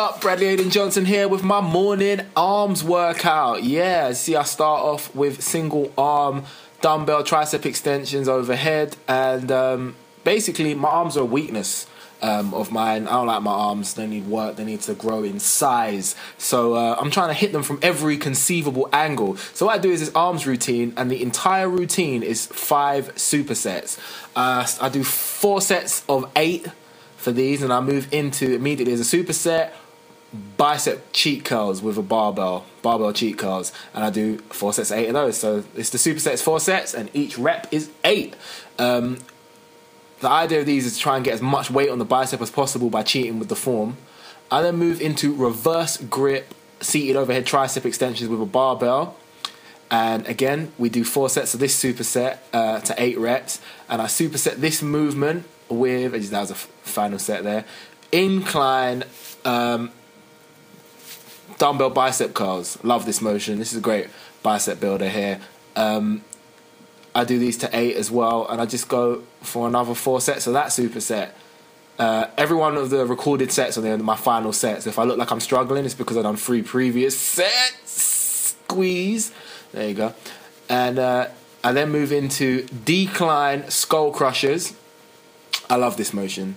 up? Bradley Aidan Johnson here with my morning arms workout. Yeah, see, I start off with single arm dumbbell tricep extensions overhead, and um, basically, my arms are a weakness. Um, of mine, I don't like my arms. They need work. They need to grow in size. So uh, I'm trying to hit them from every conceivable angle. So what I do is this arms routine, and the entire routine is five supersets. Uh, I do four sets of eight for these, and I move into immediately as a superset bicep cheat curls with a barbell, barbell cheat curls, and I do four sets of eight of those. So it's the supersets, four sets, and each rep is eight. Um, the idea of these is to try and get as much weight on the bicep as possible by cheating with the form. I then move into reverse grip seated overhead tricep extensions with a barbell. And again, we do four sets of this superset uh, to eight reps, and I superset this movement with that was a final set there. Incline um, dumbbell bicep curls. Love this motion. This is a great bicep builder here. Um, I do these to eight as well, and I just go for another four sets of that superset. Uh, every one of the recorded sets are the my final sets. If I look like I'm struggling, it's because I've done three previous sets. Squeeze. There you go. And uh, I then move into decline skull crushers. I love this motion.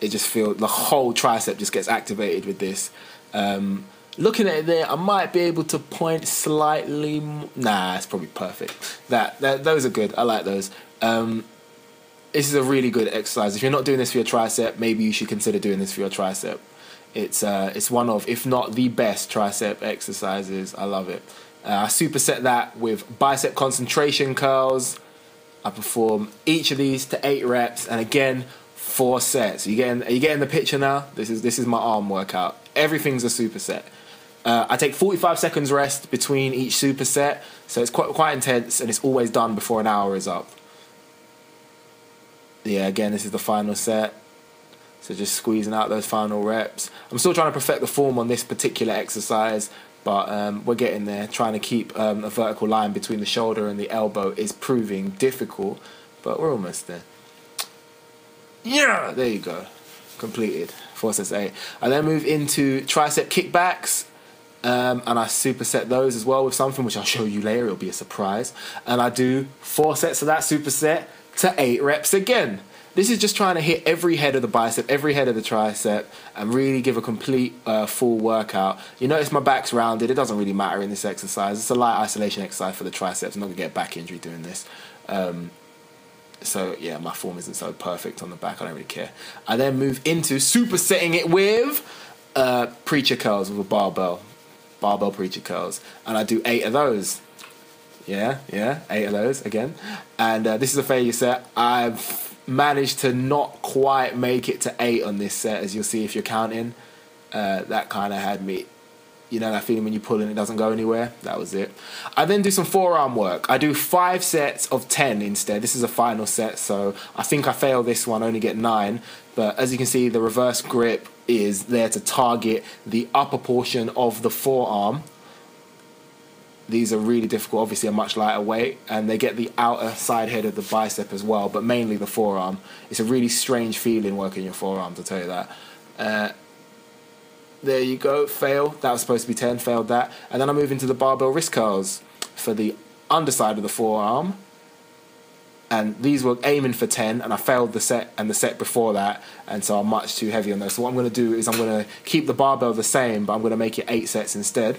It just feels the whole tricep just gets activated with this. Um, looking at it there, I might be able to point slightly. Nah, it's probably perfect. That, that those are good. I like those. Um, this is a really good exercise. If you're not doing this for your tricep, maybe you should consider doing this for your tricep. It's uh, it's one of, if not the best tricep exercises. I love it. Uh, I superset that with bicep concentration curls. I perform each of these to eight reps, and again, four sets. You getting? Are you getting the picture now? This is this is my arm workout. Everything's a superset. Uh, I take 45 seconds rest between each superset, so it's quite quite intense, and it's always done before an hour is up. Yeah, again, this is the final set. So just squeezing out those final reps. I'm still trying to perfect the form on this particular exercise, but um, we're getting there. Trying to keep um, a vertical line between the shoulder and the elbow is proving difficult, but we're almost there. Yeah, there you go. Completed. Four sets eight. I then move into tricep kickbacks. Um, and I superset those as well with something which I'll show you later. It'll be a surprise. And I do four sets of that superset to eight reps again. This is just trying to hit every head of the bicep, every head of the tricep, and really give a complete uh, full workout. You notice my back's rounded. It doesn't really matter in this exercise. It's a light isolation exercise for the triceps. I'm not gonna get a back injury doing this. Um, so yeah, my form isn't so perfect on the back. I don't really care. I then move into supersetting it with uh, preacher curls with a barbell, barbell preacher curls, and I do eight of those. Yeah, yeah, eight of those again. And uh, this is a failure set. I've managed to not quite make it to eight on this set, as you'll see if you're counting. Uh, that kind of had me, you know, that feeling when you pull and it doesn't go anywhere. That was it. I then do some forearm work. I do five sets of ten instead. This is a final set, so I think I fail this one, only get nine. But as you can see, the reverse grip is there to target the upper portion of the forearm these are really difficult, obviously a much lighter weight, and they get the outer side head of the bicep as well, but mainly the forearm. It's a really strange feeling working your forearm, to tell you that. Uh, there you go, fail. That was supposed to be 10, failed that. And then I move into the barbell wrist curls for the underside of the forearm. And these were aiming for 10, and I failed the set and the set before that, and so I'm much too heavy on those. So, what I'm going to do is I'm going to keep the barbell the same, but I'm going to make it eight sets instead.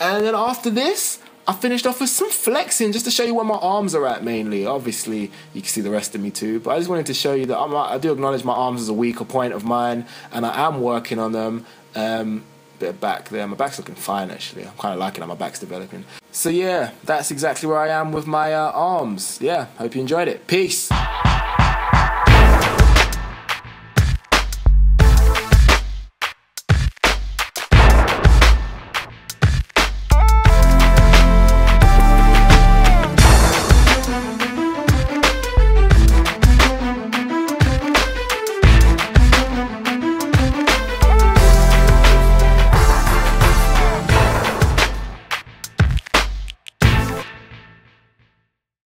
And then after this, I finished off with some flexing just to show you where my arms are at mainly. Obviously, you can see the rest of me too, but I just wanted to show you that I'm, I do acknowledge my arms as a weaker point of mine, and I am working on them. Um, bit of back there. My back's looking fine actually. I'm kind of liking how my back's developing. So yeah, that's exactly where I am with my uh, arms. Yeah, hope you enjoyed it. Peace.